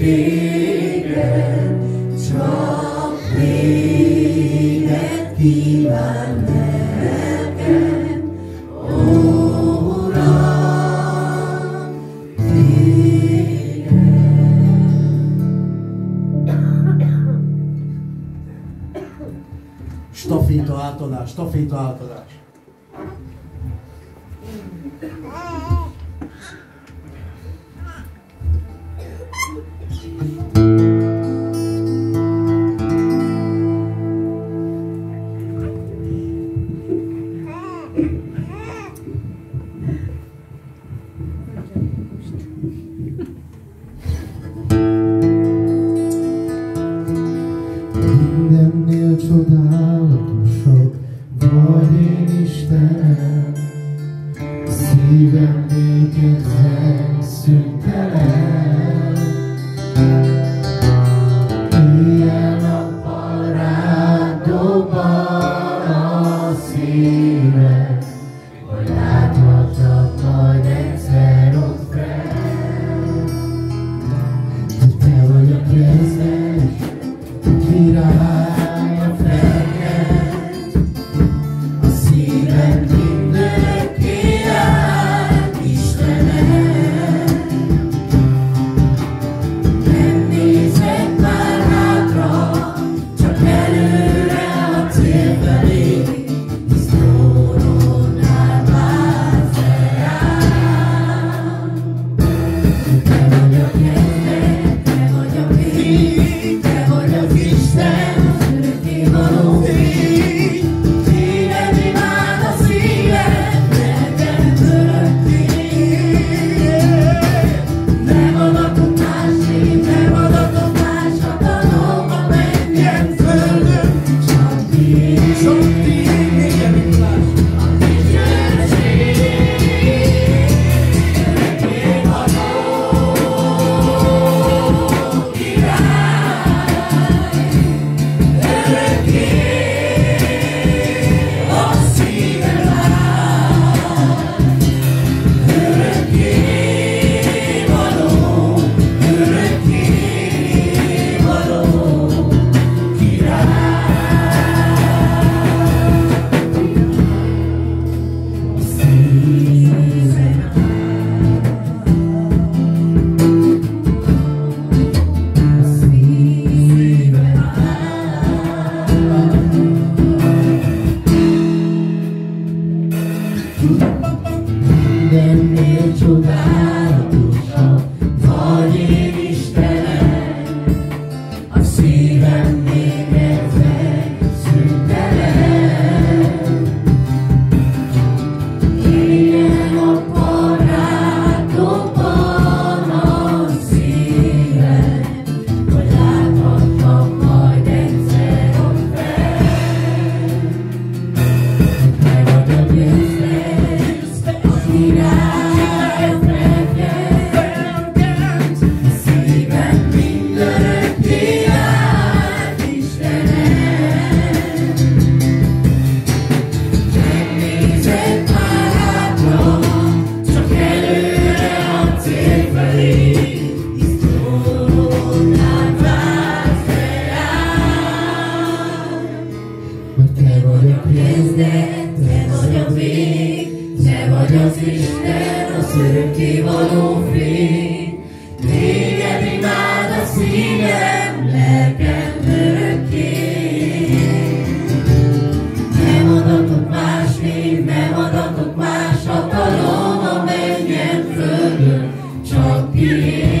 végen csak téged kíván nekem, ó Uram, Staféta átadás, staféta átadás. Tu virá. fény, téged imád a szívem, lelkem. Nem adatok más név, nem adatok más a mennyen földön, csak tiéd.